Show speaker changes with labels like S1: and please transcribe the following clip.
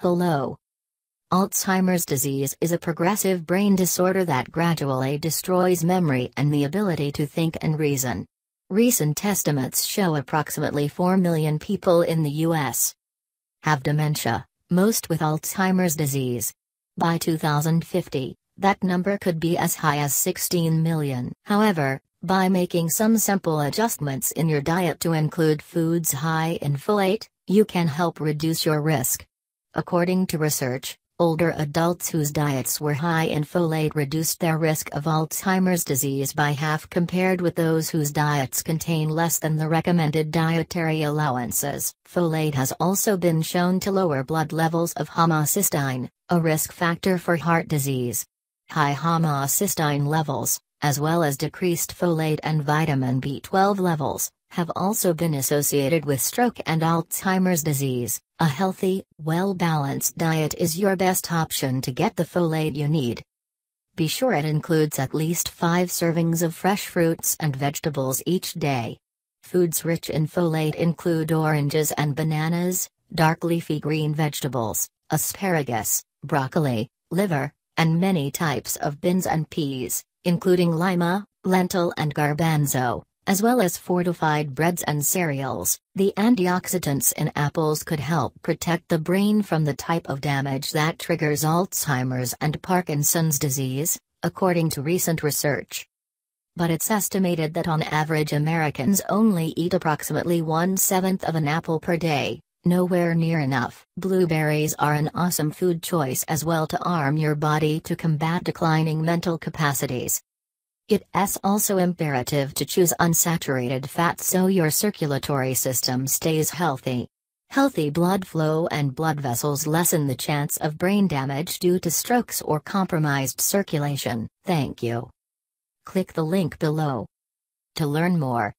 S1: Hello. Alzheimer's disease is a progressive brain disorder that gradually destroys memory and the ability to think and reason. Recent estimates show approximately 4 million people in the U.S. have dementia, most with Alzheimer's disease. By 2050, that number could be as high as 16 million. However, by making some simple adjustments in your diet to include foods high in folate, you can help reduce your risk. According to research, older adults whose diets were high in folate reduced their risk of Alzheimer's disease by half compared with those whose diets contain less than the recommended dietary allowances. Folate has also been shown to lower blood levels of homocysteine, a risk factor for heart disease. High homocysteine levels, as well as decreased folate and vitamin B12 levels, have also been associated with stroke and Alzheimer's disease. A healthy, well balanced diet is your best option to get the folate you need. Be sure it includes at least 5 servings of fresh fruits and vegetables each day. Foods rich in folate include oranges and bananas, dark leafy green vegetables, asparagus, broccoli, liver, and many types of beans and peas including lima, lentil and garbanzo, as well as fortified breads and cereals. The antioxidants in apples could help protect the brain from the type of damage that triggers Alzheimer's and Parkinson's disease, according to recent research. But it's estimated that on average Americans only eat approximately one seventh of an apple per day, nowhere near enough. Blueberries are an awesome food choice as well to arm your body to combat declining mental capacities. It's also imperative to choose unsaturated fats so your circulatory system stays healthy. Healthy blood flow and blood vessels lessen the chance of brain damage due to strokes or compromised circulation. Thank you. Click the link below. To learn more,